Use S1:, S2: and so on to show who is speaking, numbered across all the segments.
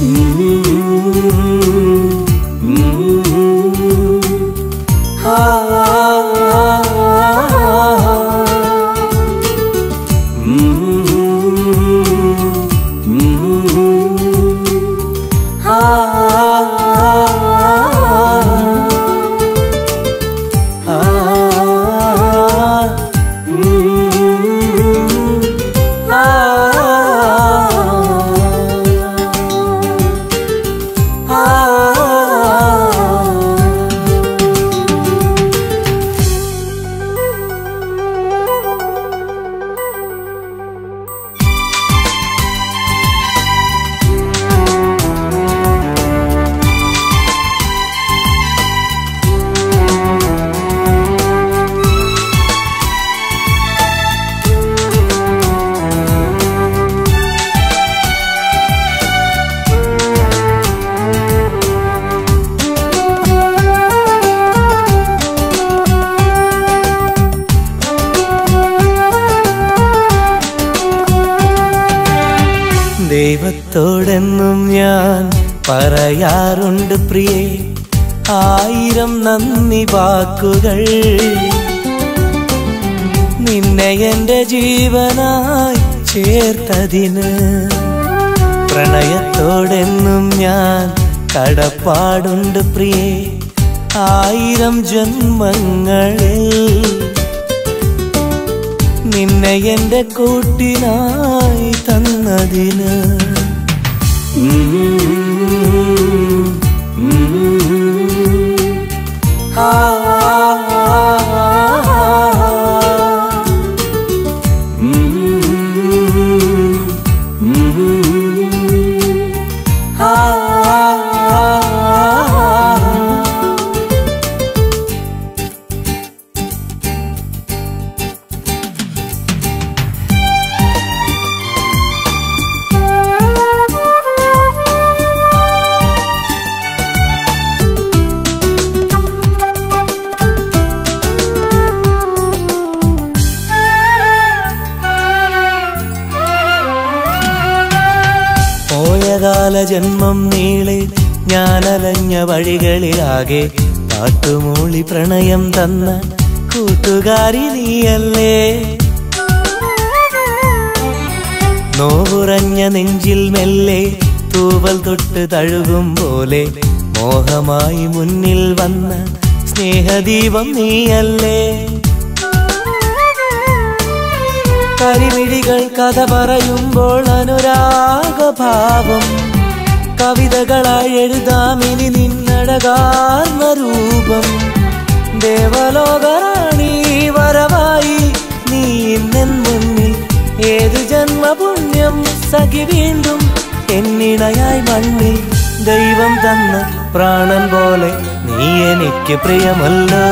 S1: 嗯 ദൈവത്തോടെന്നും ഞാൻ പറയാറുണ്ട് പ്രിയേ. ആയിരം നന്ദി വാക്കുകൾ. നിന്നെ എന്റെ ജീവനായി ചേർത്തതിന് പ്രണയത്തോടെന്നും ഞാൻ കടപ്പാടുണ്ട് പ്രിയേ. ആയിരം ജന്മങ്ങളിൽ നിന്നെ എന്റെ കൂട്ടിനായി തന്നതിന് Oh പോയകാല ജന്മം നീളെ ഞാനലഞ്ഞ വഴികളിലാകെ പാട്ടുമൂളി പ്രണയം തന്ന കൂട്ടുകാരി നീയല്ലേ. നോവുറഞ്ഞ നെഞ്ചിൽ മെല്ലെ തൂവൽ തൊട്ട് തഴുകും പോലെ മോഹമായി മുന്നിൽ വന്ന സ്നേഹദീപം നീയല്ലേ. കരിമിഴികൾ കഥ പറയുമ്പോൾ അനുരാഗഭാവം കവിതകളായി എഴുതാമിനി നിന്നടകാർന്ന രൂപം ദേവലോകറാണി വരവായി നീ ഇന്നെൻ മുന്നിൽ ഏതു ജന്മപുണ്യം സഖി വീണ്ടും എന്നിണയായി മണ്ണിൽ ദൈവം തന്ന പ്രാണൻ പോലെ നീ എനിക്ക് പ്രിയമല്ലോ.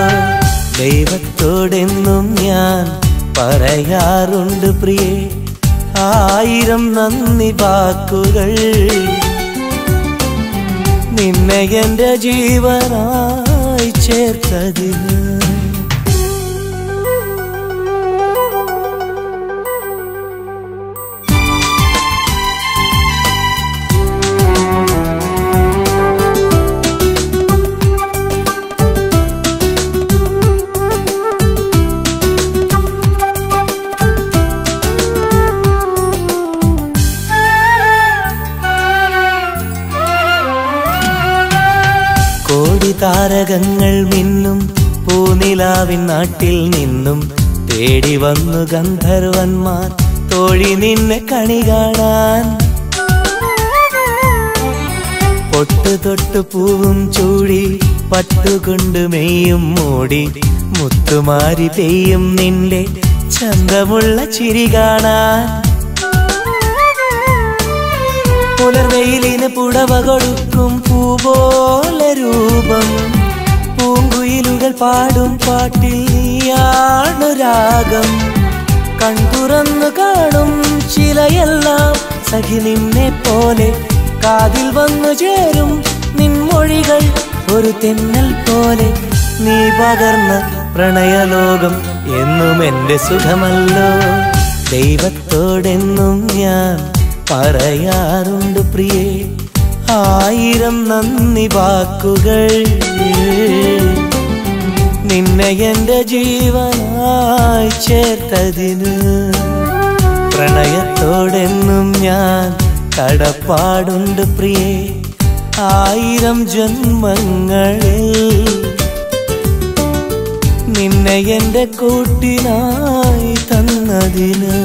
S1: ദൈവത്തോടെന്നും ഞാൻ പറയാറുണ്ട് പ്രിയേ ആയിരം നന്ദി വാക്കുകൾ. നിന്നെ എന്റെ ജീവനായി ചേർത്തതിന് താരകങ്ങൾ മിന്നും പൂനിലാവിൻ നാട്ടിൽ നിന്നും തേടി വന്നു ഗന്ധർവന്മാർ തോഴി നിന്നെ കണി കാണാൻ. പൊട്ടു തൊട്ട് പൂവും ചൂടി പട്ടുകൊണ്ട് മെയ്യും മൂടി മുത്തുമാരി പെയ്യും നിന്റെ ചന്തമുള്ള ചിരി കാണാൻ. പുലർവെയിലിന് പുടവ കൊടുക്കും പൂപോലെ രൂപം. പൂങ്കുയിലുകൾ പാടും പാട്ടിൽ നീയാണു രാഗം കൺതുറന്നു കാണും ചിലയെല്ലാം. സഖി നിന്നെ പോലെ കാതിൽ വന്നു ചേരും നിൻമൊഴികൾ. ഒരു തെന്നൽ പോലെ നീ പകർന്ന പ്രണയലോകം എന്നും എന്റെ സുഖമല്ലോ. ദൈവത്തോടെന്നും ഞാൻ പറയാറുണ്ട് പ്രിയേ. ആയിരം നന്ദി വാക്കുകൾ. നിന്നെ എന്റെ ജീവനായി ചേർത്തതിന് പ്രണയത്തോടെന്നും ഞാൻ കടപ്പാടുണ്ട് പ്രിയേ. ആയിരം ജന്മങ്ങളിൽ നിന്നെ എന്റെ കൂട്ടിനായി തന്നതിന്